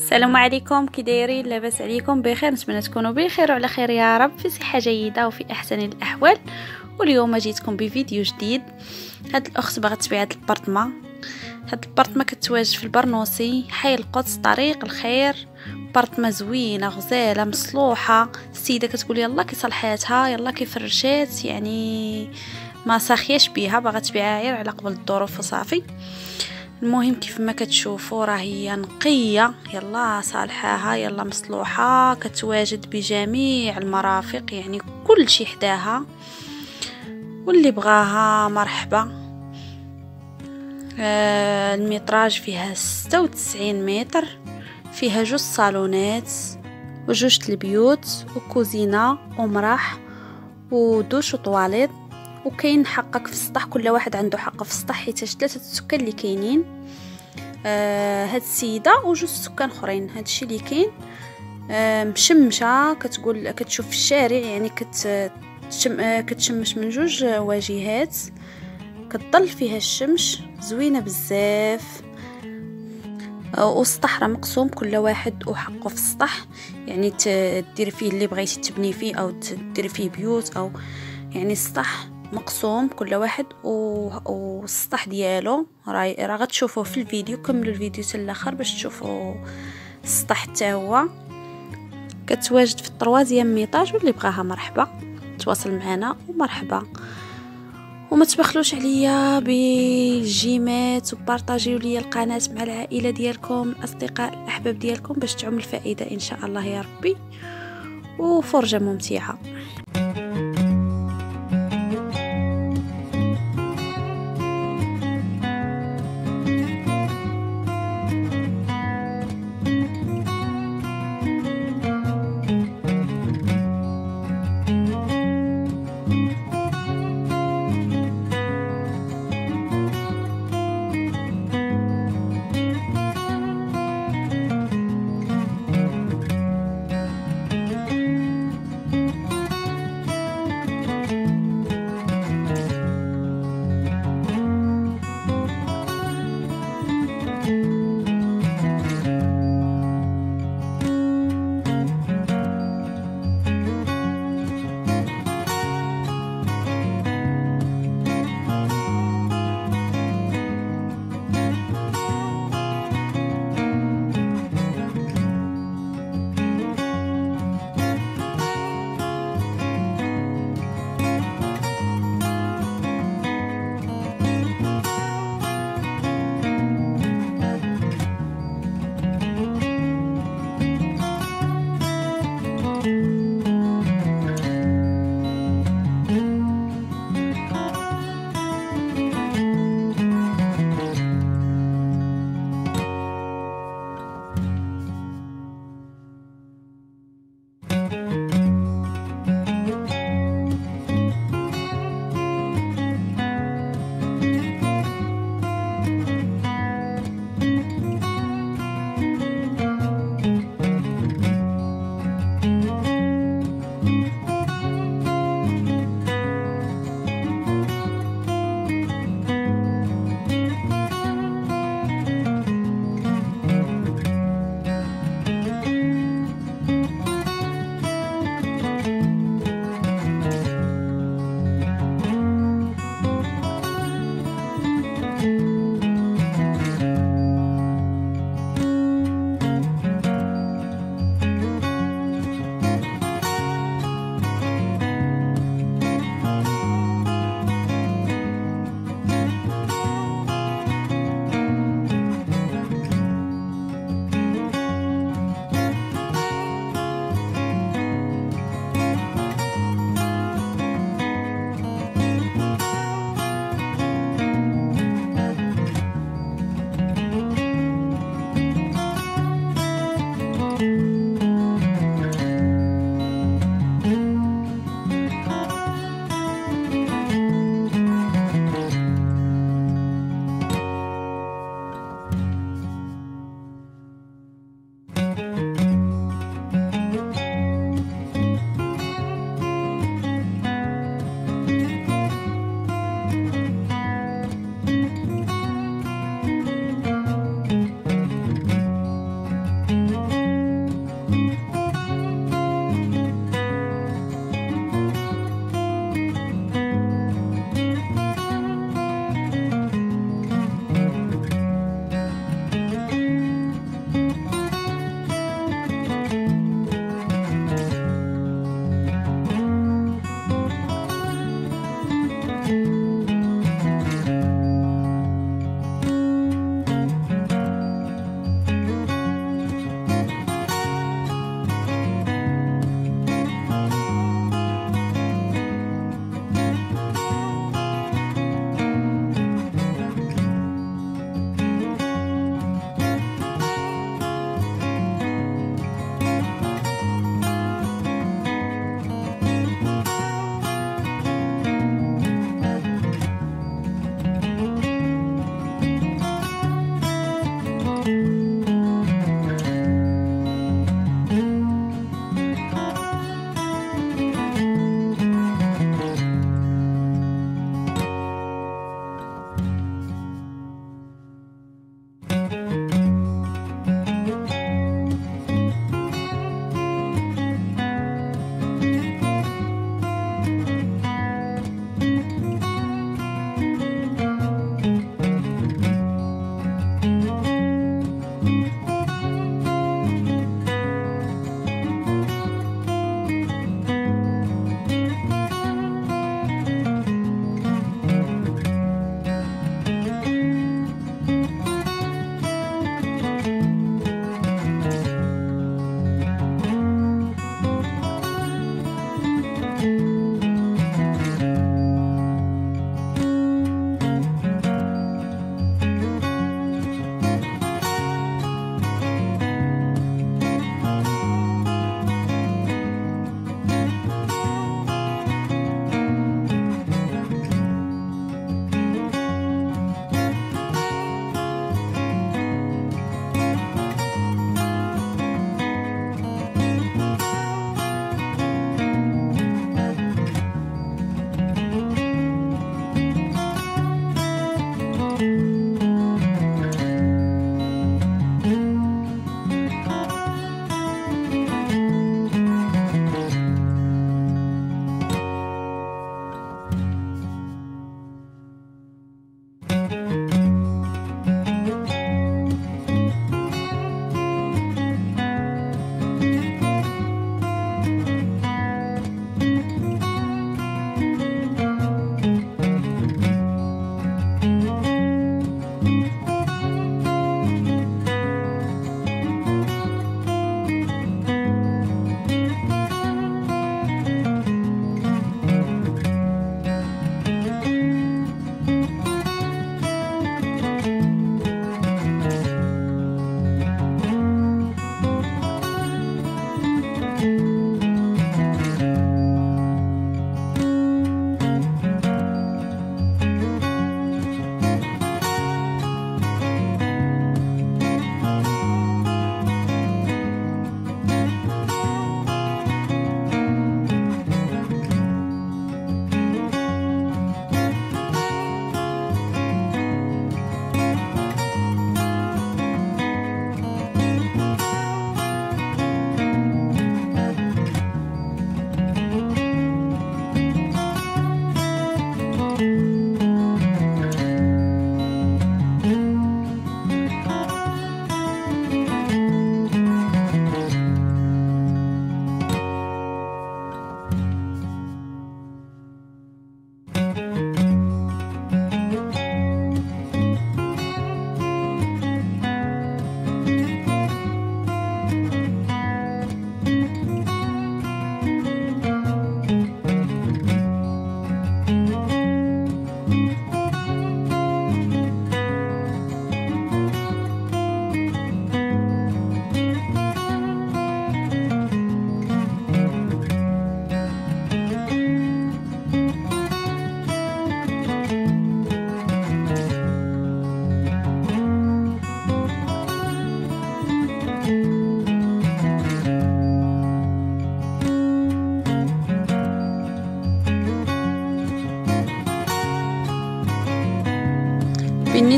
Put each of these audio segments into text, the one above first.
السلام عليكم كي دايرين لاباس عليكم؟ بخير نتمنى تكونوا بخير وعلى خير يا رب. في صحة جيدة وفي أحسن الأحوال. واليوم جيتكم بفيديو جديد. هاد الأخت باغا تبيع هاد البرطمة. هاد البرطمة كتواجد في البرنوصي. حي القدس طريق الخير. برطمة زوينة غزالة مصلوحة. السيدة كتقول يالاه كي صلحاتها يالاه كي فرشات. يعني ما ساخياش بيها باغا تبيعها غير على قبل الظروف وصافي. المهم كيف ما كتشوفوا راه هي نقية. يلا صالحاها يلا مصلوحة. كتواجد بجميع المرافق يعني كل شيء حداها. واللي بغاها مرحبا. آه المتراج فيها ستة وتسعين متر. فيها جوج صالونات وجوج البيوت وكوزينة ومراح ودوش وطواليت. وكاين حقك في السطح كل واحد عنده حق في السطح حيت ثلاثة السكان اللي كاينين آه هاد السيدة وجوج سكان أخرين هادشي اللي كاين آه مشمشة كتقول كتشوف في الشارع يعني كت تشم آه كتشمش من جوج واجهات كتضل فيها الشمس زوينة بزاف آه والسطح راه مقسوم كل واحد وحقه في السطح يعني تدير فيه اللي بغيتي تبني فيه أو تدير فيه بيوت أو يعني السطح مقسوم كل واحد والسطح ديالو. راه غتشوفوه في الفيديو كملوا الفيديو حتى الآخر باش تشوفوا السطح حتى هو. كتواجد في الطروازيام ميطاج واللي بغاها مرحبا. تواصل معنا ومرحبا. وما تبخلوش عليا بالجيمات وبارطاجيو لي القناة مع العائلة ديالكم الأصدقاء الأحباب ديالكم باش تعم الفائدة إن شاء الله يا ربي. وفرجة ممتعة.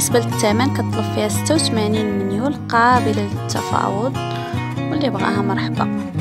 بالنسبة للثمن كطلب فيها ستة وثمانين منيول قابلة للتفاوض واللي بغاها مرحبا.